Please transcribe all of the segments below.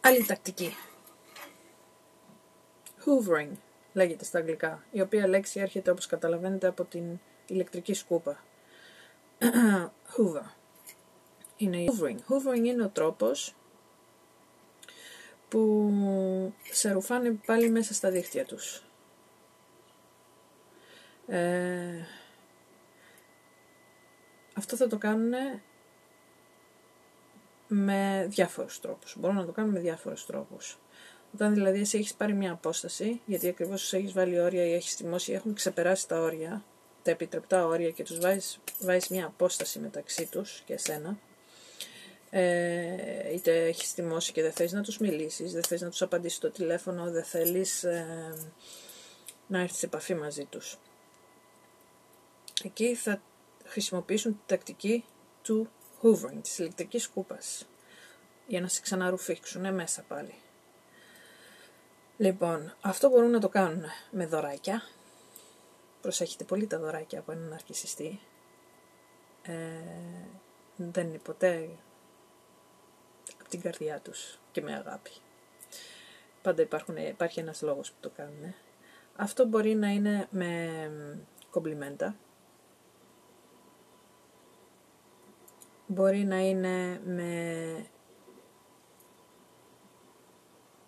Άλλη τακτική. Hoovering λέγεται στα αγγλικά, η οποία λέξη έρχεται όπως καταλαβαίνετε από την ηλεκτρική σκούπα. Hoover. Είναι η hoovering. Hoovering είναι ο τρόπος που σε ρουφάνε πάλι μέσα στα δίχτυα τους. Ε, αυτό θα το κάνουν με διάφορους τρόπους. Μπορούν να το κάνουν με διάφορους τρόπους. Όταν δηλαδή εσύ έχεις πάρει μια απόσταση, γιατί ακριβώς έχεις βάλει όρια ή έχεις τιμώσει ή έχουν ξεπεράσει τα όρια, τα επιτρεπτά όρια και τους βάζεις, βάζεις μια απόσταση μεταξύ τους και εσένα, ε, είτε έχεις θυμώσει και δεν θέλεις να τους μιλήσεις, δεν θέλεις να τους απαντήσεις στο τηλέφωνο, δεν θέλεις ε, να έρθεις σε επαφή μαζί τους. Εκεί θα χρησιμοποιήσουν τη τακτική του hoovering, της ηλεκτρικής σκούπας, για να σε ξαναρουφήξουν μέσα πάλι. Λοιπόν, αυτό μπορούν να το κάνουν με δωράκια. Προσέχετε πολύ τα δωράκια από έναν αρχισιστή. Ε, δεν είναι ποτέ από την καρδιά τους και με αγάπη. Πάντα υπάρχουν, υπάρχει ένας λόγος που το κάνουν. Αυτό μπορεί να είναι με κομπλιμέντα. Μπορεί να είναι με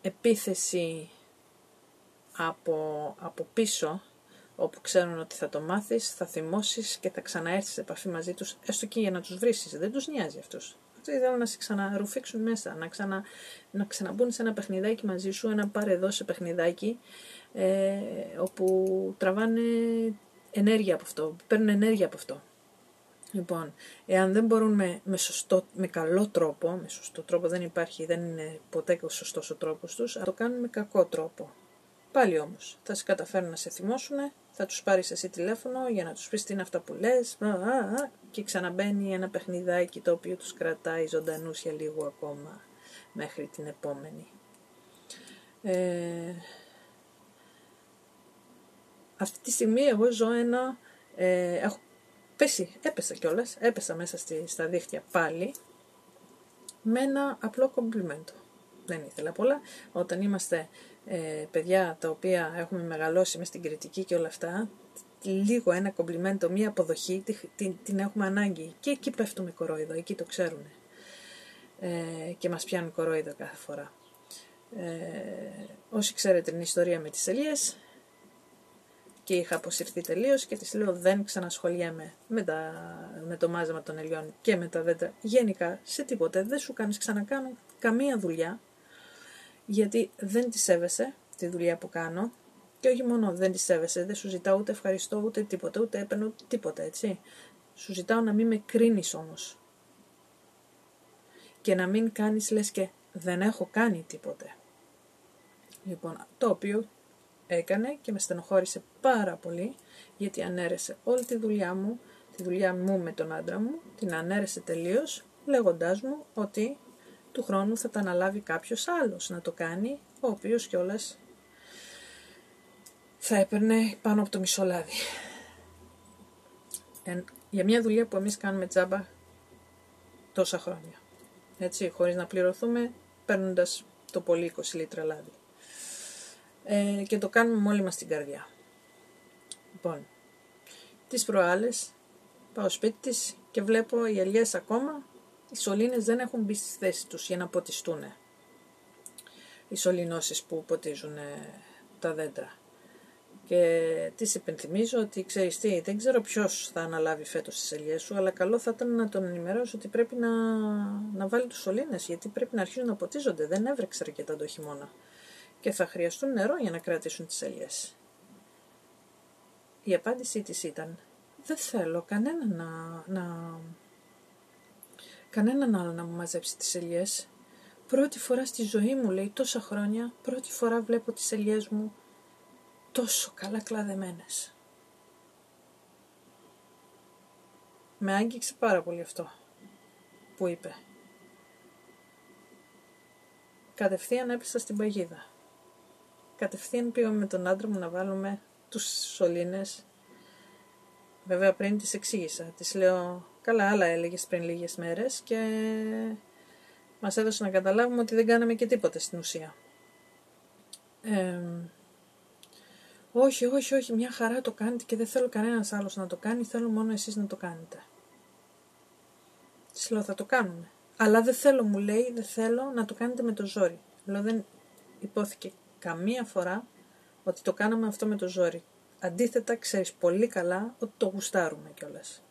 επίθεση από, από πίσω όπου ξέρουν ότι θα το μάθεις, θα θυμώσεις και θα ξαναέρθεις σε επαφή μαζί τους, έστω και για να τους βρίσεις. Δεν τους νοιάζει αυτούς. Αυτοί θέλουν να σε ξαναρουφήξουν μέσα, να, ξανα, να ξαναμπούν σε ένα παιχνιδάκι μαζί σου, ένα πάρε εδώ σε παιχνιδάκι, ε, όπου τραβάνε ενέργεια από αυτό, παίρνουν ενέργεια από αυτό. Λοιπόν, εάν δεν μπορούν με, με, σωστό, με καλό τρόπο, με σωστό τρόπο δεν υπάρχει, δεν είναι ποτέ ο σωστός ο τρόπος τους, θα το κάνουν με κακό τρόπο. Πάλι όμως, θα σε καταφέρουν να σε θυμώσουν, θα τους πάρεις εσύ τηλέφωνο για να τους πεις τι είναι αυτά που λες και ξαναμπαίνει ένα παιχνιδάκι το οποίο τους κρατάει ζωντανούς για λίγο ακόμα μέχρι την επόμενη. Ε, αυτή τη στιγμή εγώ ζω ένα, ε, έχω πέσει, έπεσα κιόλας, έπεσα μέσα στη, στα δίχτυα πάλι με ένα απλό κομπλιμέντο. Δεν ήθελα πολλά. Όταν είμαστε ε, παιδιά τα οποία έχουμε μεγαλώσει μες στην κριτική και όλα αυτά, λίγο ένα κομπλιμέντο, μία αποδοχή, την, την έχουμε ανάγκη. Και εκεί πέφτουμε κορόιδο, εκεί το ξέρουν. Ε, και μας πιάνουν κορόιδο κάθε φορά. Ε, όσοι ξέρετε την ιστορία με τις ελίες, και είχα αποσυρθεί τελείως και της λέω δεν ξανασχολιέμαι με, τα, με το μάζεμα των ελιών και με τα δέντρα. Γενικά σε τίποτε. Δεν σου κάνεις ξανακάνω καμία δουλειά γιατί δεν τη σέβεσαι τη δουλειά που κάνω και όχι μόνο δεν τη σέβεσαι, δεν σου ζητάω ούτε ευχαριστώ ούτε τίποτα, ούτε έπαιρνω τίποτα, έτσι. Σου ζητάω να μην με κρίνεις όμως. Και να μην κάνεις λες και δεν έχω κάνει τίποτε. Λοιπόν, το οποίο έκανε και με στενοχώρησε πάρα πολύ γιατί ανέρεσε όλη τη δουλειά μου, τη δουλειά μου με τον άντρα μου, την ανέρεσε τελείως λέγοντάς μου ότι του χρόνου θα τα αναλάβει κάποιος άλλος να το κάνει, ο οποίος κιόλας θα έπαιρνε πάνω από το μισό λάδι. για μια δουλειά που εμείς κάνουμε τζάμπα τόσα χρόνια. Έτσι, χωρίς να πληρωθούμε, παίρνοντας το πολύ 20 λίτρα λάδι. Ε, και το κάνουμε με όλη μας την καρδιά. Λοιπόν, τις προάλλες πάω σπίτι της και βλέπω οι ελιές ακόμα οι σωλήνες δεν έχουν μπει στη θέση τους για να ποτιστούν. Οι σωληνώσεις που ποτίζουν τα δέντρα. Και τη υπενθυμίζω ότι ξέρεις τι, δεν ξέρω ποιος θα αναλάβει φέτος τις ελιές σου, αλλά καλό θα ήταν να τον ενημερώσω ότι πρέπει να, να βάλει τους σωλήνες, γιατί πρέπει να αρχίσουν να ποτίζονται. Δεν έβρεξε αρκετά το χειμώνα. Και θα χρειαστούν νερό για να κρατήσουν τις ελιές. Η απάντησή της ήταν «Δεν θέλω κανένα να, να, κανέναν άλλο να μου μαζέψει τις ελιές. Πρώτη φορά στη ζωή μου, λέει, τόσα χρόνια, πρώτη φορά βλέπω τις ελιές μου τόσο καλά κλαδεμένες. Με άγγιξε πάρα πολύ αυτό που είπε. Κατευθείαν έπεσα στην παγίδα. Κατευθείαν πήγαμε με τον άντρα μου να βάλουμε τους σωλήνες. Βέβαια πριν τις εξήγησα. Της λέω Καλά, άλλα έλεγες πριν λίγες μέρες και Μας έδωσε να καταλάβουμε ότι δεν κάναμε και τίποτα στην ουσία. Ε, όχι, όχι, όχι, μια χαρά το κάνετε και δεν θέλω κανένας άλλος να το κάνει, θέλω μόνο εσείς να το κάνετε. Της λέω θα το κάνουμε. Αλλά δεν θέλω, μου λέει, δεν θέλω να το κάνετε με το ζόρι. Λέω δεν υπόθηκε καμία φορά ότι το κάναμε αυτό με το ζόρι. Αντίθετα, ξέρεις πολύ καλά ότι το γουστάρουμε κιόλας.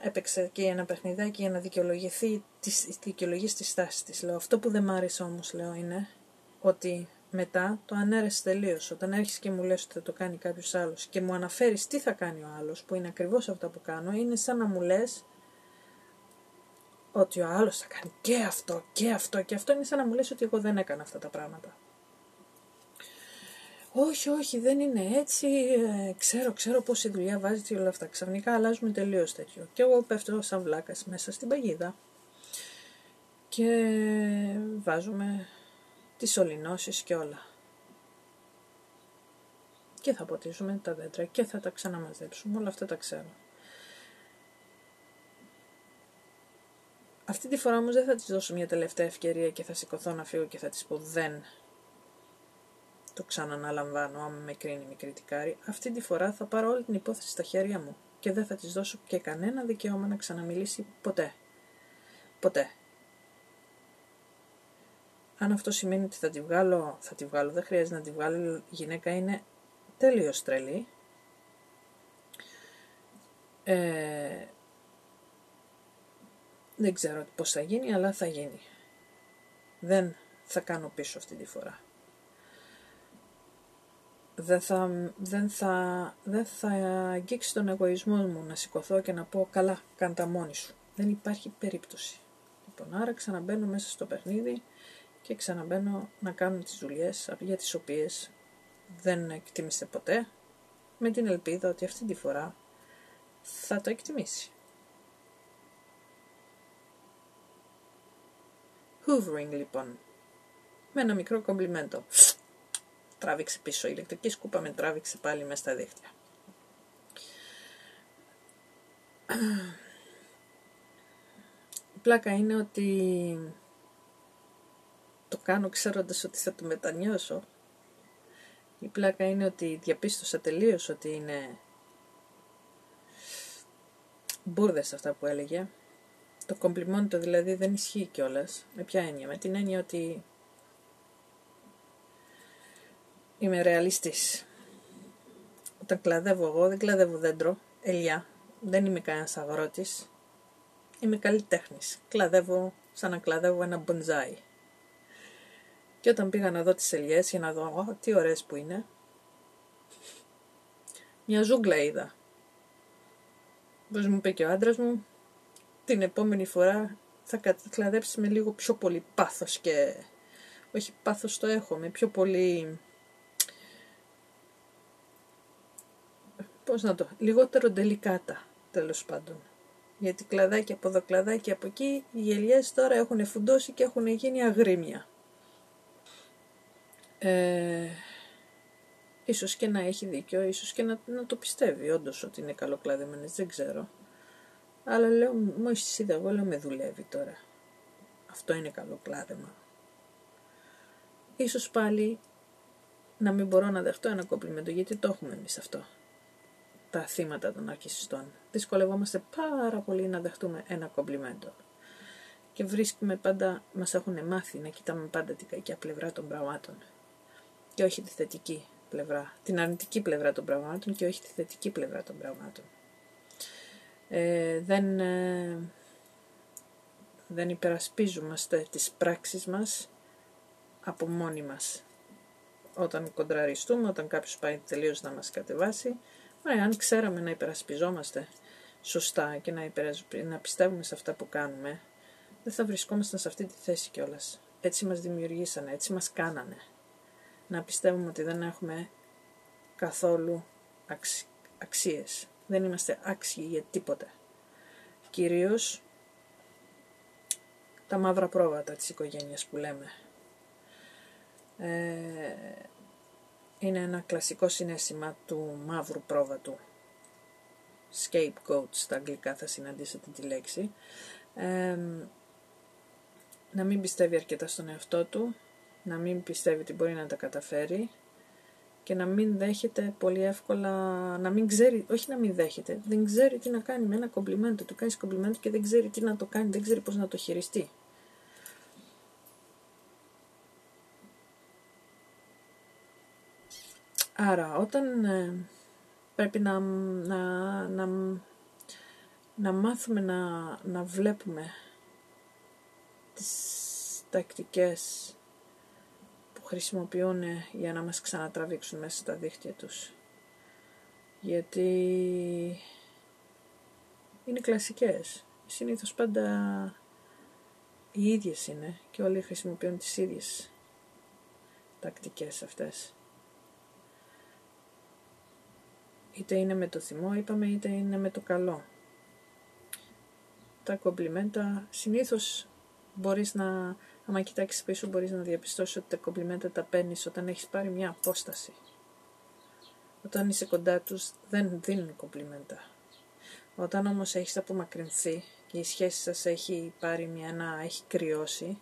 Έπαιξε και ένα παιχνιδάκι για να δικαιολογηθεί, δικαιολογήσει της στάσης της. Λέω, αυτό που δεν μ' άρεσε όμως, λέω, είναι ότι μετά το ανέρεσες τελείως. Όταν έρχεσαι και μου λες ότι θα το κάνει κάποιος άλλος και μου αναφέρεις τι θα κάνει ο άλλος, που είναι ακριβώς αυτό που κάνω, είναι σαν να μου λες ότι ο άλλος θα κάνει και αυτό και αυτό και αυτό. Είναι σαν να μου λες ότι εγώ δεν έκανα αυτά τα πράγματα. Όχι, όχι, δεν είναι έτσι. Ε, ξέρω, ξέρω πόση δουλειά βάζει και όλα αυτά. Ξαφνικά αλλάζουμε τελείως τέτοιο. Και εγώ πέφτω σαν βλάκας μέσα στην παγίδα. Και βάζουμε τις σωληνώσεις και όλα. Και θα ποτίζουμε τα δέντρα και θα τα ξαναμαζέψουμε, όλα αυτά τα ξέρω. Αυτή τη φορά όμως δεν θα της δώσω μια τελευταία ευκαιρία και θα σηκωθώ να φύγω και θα της πω δεν το ξαναναλαμβάνω άμα με κρίνει με κριτικάρει. Αυτή τη φορά θα πάρω όλη την υπόθεση στα χέρια μου και δεν θα της δώσω και κανένα δικαίωμα να ξαναμιλήσει ποτέ. Ποτέ. Αν αυτό σημαίνει ότι θα τη βγάλω, θα τη βγάλω, δεν χρειάζεται να τη βγάλω, η γυναίκα είναι τέλειος τρελή. Ε, δεν ξέρω πώς θα γίνει, αλλά θα γίνει. Δεν θα κάνω πίσω αυτή τη φορά. Δεν θα, δεν θα, δεν θα αγγίξει τον εγωισμό μου να σηκωθώ και να πω καλά, κάντα μόνη σου. Δεν υπάρχει περίπτωση. Λοιπόν, άρα ξαναμπαίνω μέσα στο παιχνίδι και ξαναμπαίνω να κάνω τις δουλειές για τις οποίες δεν εκτίμησε ποτέ με την ελπίδα ότι αυτή τη φορά θα το εκτιμήσει. Hoovering λοιπόν. Με ένα μικρό κομπλιμέντο. Τράβηξε πίσω. Η ηλεκτρική σκούπα με τράβηξε πάλι μέσα στα δίχτυα. Η πλάκα είναι ότι το κάνω ξέροντας ότι θα το μετανιώσω. Η πλάκα είναι ότι διαπίστωσα τελείως ότι είναι μπουρδες αυτά που έλεγε. Το κομπλιμόντο δηλαδή δεν ισχύει κιόλας. Με ποια έννοια, με την έννοια ότι είμαι ρεαλιστής. Όταν κλαδεύω εγώ δεν κλαδεύω δέντρο, ελιά, δεν είμαι κανένας αγρότης. Είμαι καλλιτέχνης. Κλαδεύω σαν να κλαδεύω ένα μπονζάι. Και όταν πήγα να δω τις ελιές για να δω τι ωραίες που είναι, μια ζούγκλα είδα. Όπως μου είπε και ο άντρας μου, την επόμενη φορά θα κλαδέψεις με λίγο πιο πολύ πάθος και όχι πάθος το έχω, με πιο πολύ πώς να το, λιγότερο τελικάτα τέλος πάντων. Γιατί κλαδάκι από εδώ, κλαδάκι από εκεί, οι ελιές τώρα έχουν φουντώσει και έχουν γίνει αγρίμια. Ε, ίσως και να έχει δίκιο, ίσως και να, να το πιστεύει όντως ότι είναι καλοκλαδεμένες, δεν ξέρω. Αλλά λέω, μόλις είδα εγώ, λέω με δουλεύει τώρα. Αυτό είναι καλό κλάδεμα. Ίσως πάλι να μην μπορώ να δεχτώ ένα κόμπλιμεντο, γιατί το έχουμε εμείς αυτό. Τα θύματα των αρχιστών. Δυσκολευόμαστε πάρα πολύ να δεχτούμε ένα κομπλιμέντο. Και βρίσκουμε πάντα, μας έχουν μάθει να κοιτάμε πάντα την κακιά πλευρά των πραγμάτων και όχι τη θετική πλευρά, την αρνητική πλευρά των πραγμάτων και όχι τη θετική πλευρά των πραγμάτων. Ε, δεν, ε, δεν υπερασπίζομαστε τις πράξεις μας από μόνοι μας. Όταν κοντραριστούμε, όταν κάποιος πάει τελείως να μας κατεβάσει, μα αν ξέραμε να υπερασπιζόμαστε σωστά και να, να πιστεύουμε σε αυτά που κάνουμε, δεν θα βρισκόμασταν σε αυτή τη θέση κιόλας. Έτσι μας δημιουργήσανε, έτσι μας κάνανε να πιστεύουμε ότι δεν έχουμε καθόλου αξίες. Δεν είμαστε άξιοι για τίποτε. Κυρίως τα μαύρα πρόβατα της οικογένειας που λέμε. Ε, είναι ένα κλασικό συνέστημα του μαύρου πρόβατου. Scapegoat στα αγγλικά θα συναντήσετε τη λέξη. Ε, να μην πιστεύει αρκετά στον εαυτό του, να μην πιστεύει ότι μπορεί να τα καταφέρει και να μην δέχεται πολύ εύκολα, να μην ξέρει, όχι να μην δέχεται, δεν ξέρει τι να κάνει με ένα κομπλιμέντο. Του κάνεις κομπλιμέντο και δεν ξέρει τι να το κάνει, δεν ξέρει πώς να το χειριστεί. Άρα, όταν ε, πρέπει να, να, να, να μάθουμε να, να βλέπουμε τις τακτικές που χρησιμοποιούν για να μας ξανατραβήξουν μέσα στα δίχτυα τους. Γιατί είναι κλασικές. Συνήθως πάντα οι ίδιες είναι και όλοι χρησιμοποιούν τις ίδιες τακτικές αυτές. Είτε είναι με το θυμό, είπαμε, είτε είναι με το καλό. Τα κομπλιμέντα συνήθως μπορείς να, άμα κοιτάξεις πίσω, μπορείς να διαπιστώσεις ότι τα κομπλιμέντα τα παίρνεις όταν έχεις πάρει μια απόσταση. Όταν είσαι κοντά τους δεν δίνουν κομπλιμέντα. Όταν όμως έχεις απομακρυνθεί και η σχέση σας έχει πάρει μια να έχει κρυώσει,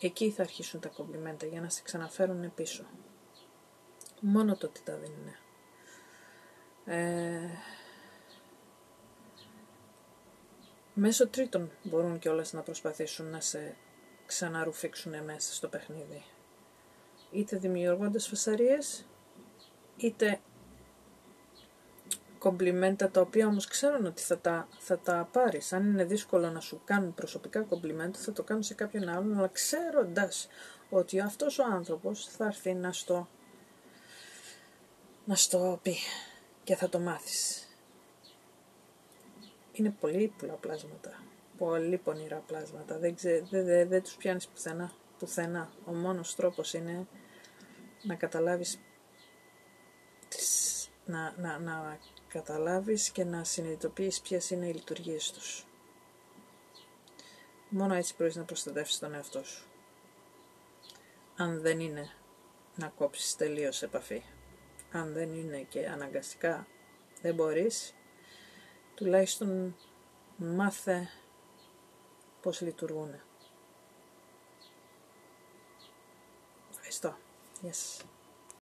εκεί θα αρχίσουν τα κομπλιμέντα για να σε ξαναφέρουν πίσω. Μόνο τότε τα δίνουν. Ε, μέσω τρίτων μπορούν κιόλας να προσπαθήσουν να σε ξαναρουφήξουν μέσα στο παιχνίδι. Είτε δημιουργώντας φασαρίες, είτε κομπλιμέντα τα οποία όμως ξέρουν ότι θα τα, θα τα πάρεις. Αν είναι δύσκολο να σου κάνουν προσωπικά κομπλιμέντα θα το κάνουν σε κάποιον άλλον, αλλά ξέροντας ότι αυτός ο άνθρωπος θα έρθει να στο, να στο πει και θα το μάθεις. Είναι πολύ πολλά πλάσματα. Πολύ πονηρά πλάσματα. Δεν, ξε, δεν, δεν, δεν τους πιάνεις πουθενά. πουθενά. Ο μόνος τρόπος είναι να καταλάβεις τις, να, να, να καταλάβεις και να συνειδητοποιείς ποιες είναι οι λειτουργίες τους. Μόνο έτσι μπορείς να προστατεύσεις τον εαυτό σου. Αν δεν είναι να κόψεις τελείως επαφή αν δεν είναι και αναγκαστικά δεν μπορείς, τουλάχιστον μάθε πώς λειτουργούν. Ευχαριστώ. Yes.